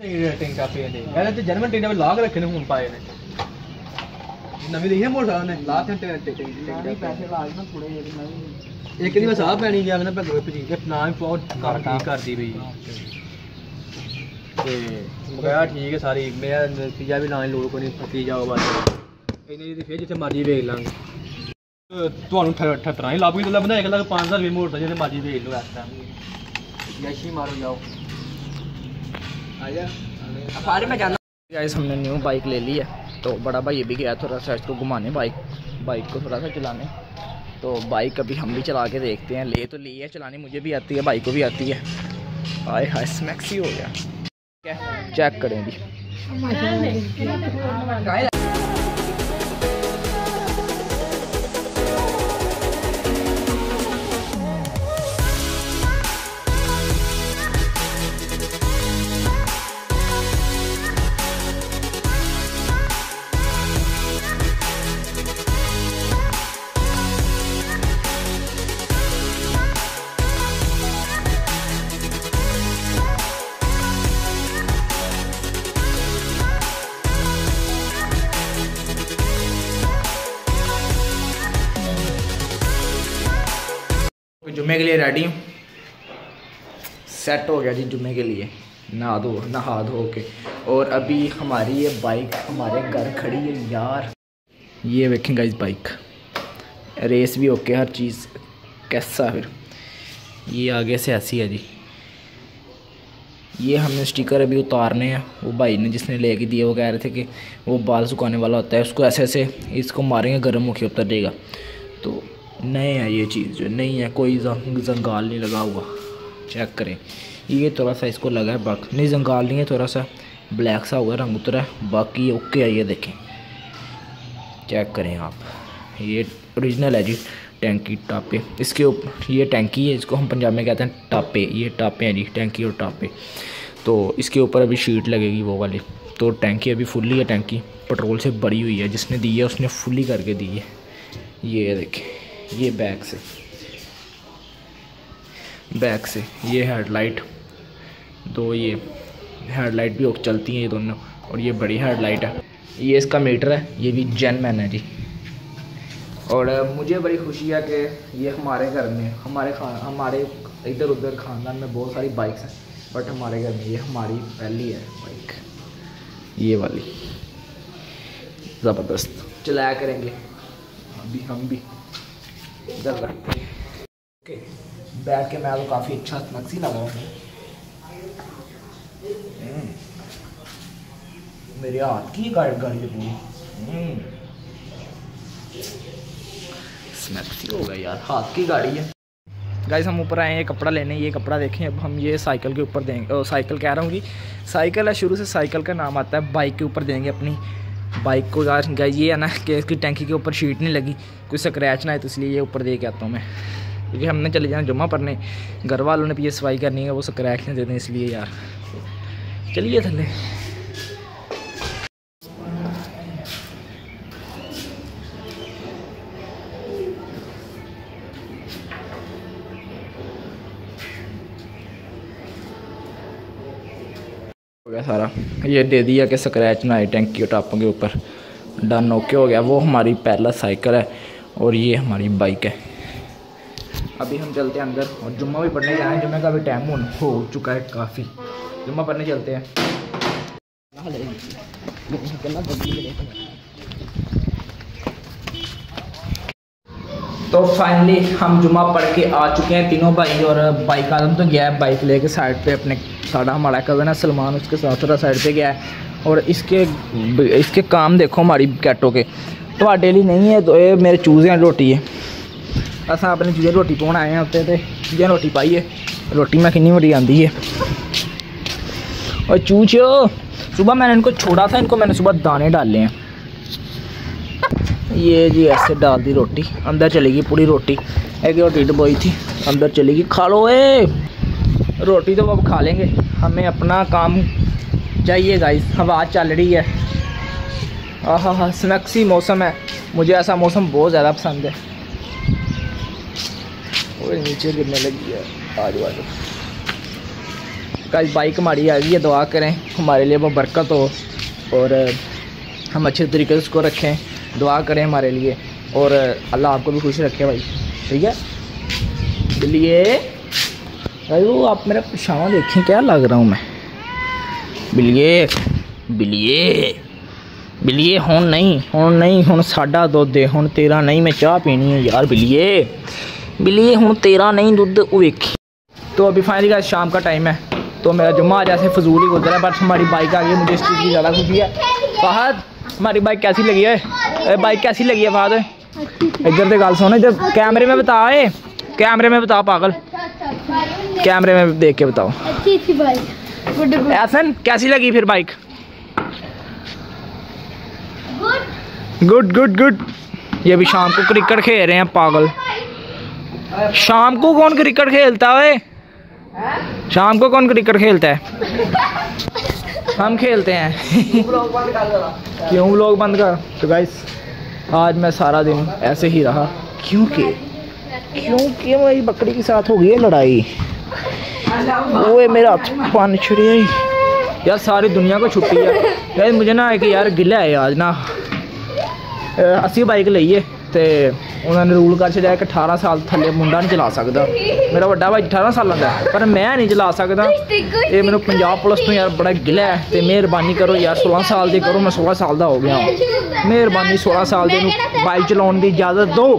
ਟਿੰਗ ਟਾਪੇ ਦੇ ਇਹਦੇ ਤੇ ਜਰਮਨ ਟਿੰਗ ਟਾਪੇ ਲਾ ਕੇ ਰੱਖੇ ਨੇ ਹੁਣ ਪਾਏ ਨੇ ਨਵੀਂ ਦੇਖੀ ਮੋਟਰ ਨੇ ਲਾ ਤੇ ਟਿੰਗ ਟਿੰਗ ਨਹੀਂ ਪੈਸੇ ਲਾ ਕੇ ਨਾ ਥੋੜੇ ਜਿਹੇ ਨਵੀਂ ਇੱਕ ਦੀ ਮੈਂ ਸਾਹ ਪੈਣੀ ਗਿਆ ਨਾ ਭੱਗੋ ਭਜੀ ਤੇ ਨਾ ਹੀ ਬਹੁਤ ਕੰਮ ਠੀਕ ਕਰਦੀ ਪਈ ਤੇ ਮਗਿਆ ਠੀਕ ਹੈ ਸਾਰੀ ਮੇਰਾ ਨਤੀਜਾ ਵੀ ਨਾ ਹੀ ਲੋੜ ਕੋਈ ਨਹੀਂ ਫਸੀ ਜਾਓ ਬਸ ਇਹਨੇ ਦੀ ਫੇਰ ਜਿੱਥੇ ਮਰਜੀ ਵੇਚ ਲਾਂਗੇ ਅਹ ਤੁਹਾਨੂੰ ਠ- ਠੱਤਰਾਂ ਹੀ ਲੱਭ ਗਈ ਤੇ ਲੱਭਦਾ 1 ਲੱਖ 5000 ਰੁਪਏ ਮੋੜਦਾ ਜਿਹਨੇ ਮਰਜੀ ਵੇਚ ਲਓ ਇਸ ਟਾਈਮ ਯਸ਼ੀ ਮਾਰੋ ਜਾਓ आजा अखाड़े में जाना गाइस हमने न्यू बाइक ले ली है। तो बड़ा भाई भी गया थोड़ा सा इसको घुमाने बाइक बाइक को थोड़ा सा चलाने। तो बाइक अभी हम भी चला के देखते हैं। ले तो ली है चलानी मुझे भी आती है बाइक को भी आती है। हाय हाय स्मैक्सी हो गया। चेक करें जी जुम्मे के लिए रेडी हूँ। सेट हो गया जी जुम्मे के लिए। नहा दो नहा धो के और अभी हमारी ये बाइक हमारे घर खड़ी है यार। ये देखेंगे इस बाइक रेस भी ओके हर चीज़ कैसा फिर। ये आगे से ऐसी है जी। ये हमने स्टिकर अभी उतारने हैं। वो भाई ने जिसने ले के दिए, वो कह रहे थे कि वो बाल सुखाने वाला होता है। उसको ऐसे ऐसे इसको मारेंगे, गर्म होके उतर जाएगा। तो नए है ये चीज़ जो नहीं है, कोई जंग, जंगाल नहीं लगा हुआ। चेक करें। ये थोड़ा सा इसको लगा है बाकी। नहीं, जंगाल नहीं है, थोड़ा सा ब्लैक सा हुआ रंग उतरा है। बाकी ओके है, ये देखें। चेक करें आप। ये ओरिजिनल है जी टैंकी टापे इसके ऊपर ये टैंकी है, इसको हम पंजाब में कहते हैं टापे ये टापे हैं जी टैंकी और टापे तो इसके ऊपर अभी शीट लगेगी वो वाली। तो टैंकी अभी फुल्ली है टैंकी पेट्रोल से भरी हुई है, जिसने दी है, उसने फुल्ली करके दी है। ये देखें। ये बैक से। बैक से। ये हेडलाइट दो ये हेडलाइट भी चलती हैं ये दोनों, और ये बड़ी हेडलाइट है। ये इसका मीटर है, ये भी जैन मैन है जी। और मुझे बड़ी खुशी है कि ये हमारे घर में, हमारे हमारे इधर उधर ख़ानदान में बहुत सारी बाइक्स हैं बट हमारे घर में ये हमारी पहली है बाइक ये वाली। ज़बरदस्त। चलाया करेंगे। अभी हम भी। इधर रखते ओके, बैठ के मैं तो काफ़ी अच्छा नक्सी लगा हूँ हम्म। मेरे हाथ की गाड़ी गाड़ी है पूरी हम्म। हो गया यार, हाथ की गाड़ी है गाइस हम ऊपर आए हैं कपड़ा लेने, ये कपड़ा देखें, अब हम ये साइकिल के ऊपर देंगे साइकिल कह रहा हूँ कि साइकिल है, शुरू से साइकिल का नाम आता है, बाइक के ऊपर देंगे अपनी बाइक को यार ये है ना कि इसकी टैंकी के ऊपर शीट नहीं लगी, कोई स्क्रैच ना है तो इसलिए ये ऊपर दे के आता हूँ मैं। क्योंकि हमने चले जाना जुम्मा पढ़ने। घर वालों ने भी ये सफ़ाई करनी है, वो स्क्रैच नहीं देते इसलिए यार। चलिए थले हो गया सारा। ये दे दिया कि स्क्रैच ना आए टैंकी और टापों के ऊपर। डन ओके हो गया। वो हमारी पहला साइकिल है और ये हमारी बाइक है। अभी हम चलते हैं अंदर और जुम्मा भी पढ़ने है। जुम्मे का भी टाइम हो चुका है काफ़ी। जुम्मा पढ़ने चलते हैं। तो फाइनली हम जुम्मा पढ़ के आ चुके हैं तीनों भाई और बाइक आदम तो गया है बाइक लेके साइड पे अपने साड़ा हमारा कज़न है सलमान उसके साथ थोड़ा साइड पे गया है। और इसके इसके काम देखो हमारी कैटो के। तो डेली नहीं है तो ये मेरे चूजे हैं रोटी है अस अपने चूजे रोटी पाने आए हैं उत्ते चूजे रोटी है रोटी में किन्नी बड़ी आंदी है और चूचो सुबह मैंने इनको छोड़ा था इनको मैंने सुबह दाने डाले हैं ये जी ऐसे डाल दी रोटी, अंदर चलेगी पूरी रोटी। एक रोटी डबोई थी, अंदर चलेगी खा लो ए। रोटी तो अब खा लेंगे, हमें अपना काम चाहिए गाइस हवा चल रही है। आहा स्नैक्सी मौसम है। मुझे ऐसा मौसम बहुत ज़्यादा पसंद है। और नीचे गिरने लगी है। आज आज कल बाइक हमारी आ गई है, दुआ करें। हमारे लिए वो बरकत हो। और, हम अच्छे तरीके से उसको रखें। दुआ करें हमारे लिए। और अल्लाह आपको भी खुश रखे भाई। ठीक है? बिल्लिए भाई वो आप मेरा पशामा देखें क्या लग रहा हूँ मैं? बिलिए बिलिए बिलिए हूँ नहीं हूँ नहीं हूँ साढ़ा दुद्ध है हूँ तेरा नहीं मैं चाह पीनी है यार बिलिए। बिलिए हूँ तेरा नहीं दुद्ध वेखी। तो अभी फाइनली का शाम का टाइम है। तो मेरा जुम्मा आज ऐसे फजूल ही गुजरा है बस हमारी बाइक आ गई मुझे इस चीज़ की ज़्यादा खुशी है। फहद। हमारी बाइक कैसी लगी है? बाइक कैसी लगी है फहद इधर से गाल सुनो, इधर कैमरे में बता, ए, कैमरे में बता, पागल। कैमरे में देख के बताओ। एहसन कैसी लगी फिर बाइक? गुड गुड गुड ये भी शाम को क्रिकेट खेल रहे हैं, पागल। शाम को कौन क्रिकेट खेलता है? शाम को कौन क्रिकेट खेलता है? हम खेलते हैं। क्यों लोग बंद कर तो गाइस आज मैं सारा दिन ऐसे ही रहा। क्योंकि क्योंकि मेरी बकरी के साथ हो गई है लड़ाई। वो मेरा हाथ पानी छुड़ी यार सारी दुनिया को छुट्टी है। यार मुझे ना एक यार गिले है आज ना। असी बाइक लीए तो ਉਹਨਾਂ ਨੇ ਰੂਲ ਕਰ ਛੱਡਿਆ ਕਿ 18 ਸਾਲ ਥੱਲੇ ਮੁੰਡਾ ਨਹੀਂ ਚਲਾ ਸਕਦਾ। ਮੇਰਾ ਵੱਡਾ ਭਾਈ 18 ਸਾਲਾਂ ਦਾ ਪਰ ਮੈਂ ਨਹੀਂ ਚਲਾ ਸਕਦਾ। ਇਹ ਮੈਨੂੰ ਪੰਜਾਬ ਪੁਲਿਸ ਤੋਂ ਯਾਰ ਬੜਾ ਗਿਲਾ ਹੈ ਤੇ ਮਿਹਰਬਾਨੀ ਕਰੋ ਯਾਰ 16 ਸਾਲ ਦੀ ਕਰੋ, ਮੈਂ 16 ਸਾਲ ਦਾ ਹੋ ਗਿਆ। ਮਿਹਰਬਾਨੀ 16 ਸਾਲ ਦੇ ਨੂੰ ਬਾਈਕ ਚਲਾਉਣ ਦੀ ਇਜਾਜ਼ਤ ਦਿਓ।